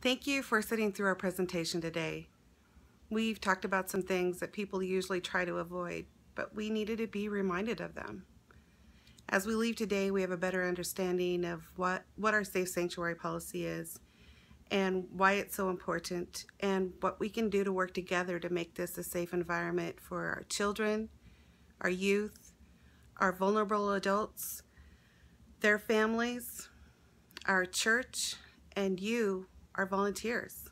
Thank you for sitting through our presentation today. We've talked about some things that people usually try to avoid, but we needed to be reminded of them. As we leave today, we have a better understanding of what, what our safe sanctuary policy is and why it's so important and what we can do to work together to make this a safe environment for our children, our youth, our vulnerable adults, their families, our church, and you, our volunteers.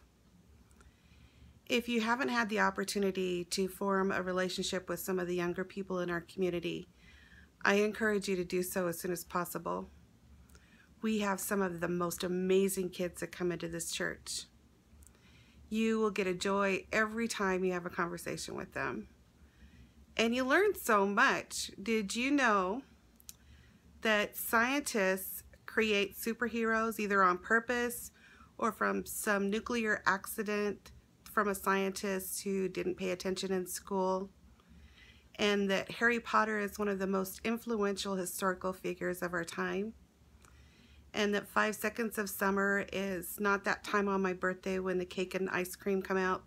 If you haven't had the opportunity to form a relationship with some of the younger people in our community, I encourage you to do so as soon as possible. We have some of the most amazing kids that come into this church. You will get a joy every time you have a conversation with them. And you learn so much. Did you know that scientists create superheroes either on purpose or from some nuclear accident from a scientist who didn't pay attention in school? And that Harry Potter is one of the most influential historical figures of our time and that Five Seconds of Summer is not that time on my birthday when the cake and ice cream come out,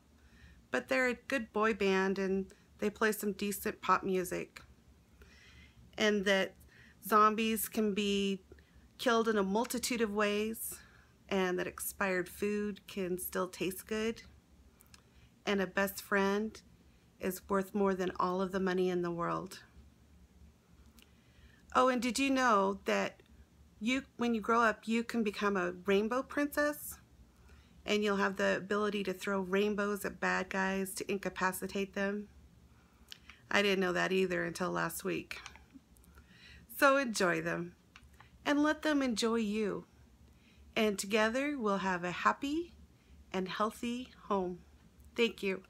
but they're a good boy band and they play some decent pop music. And that zombies can be killed in a multitude of ways and that expired food can still taste good. And a best friend is worth more than all of the money in the world. Oh, and did you know that you when you grow up you can become a rainbow princess and you'll have the ability to throw rainbows at bad guys to incapacitate them. I didn't know that either until last week. So enjoy them and let them enjoy you. And together we'll have a happy and healthy home. Thank you.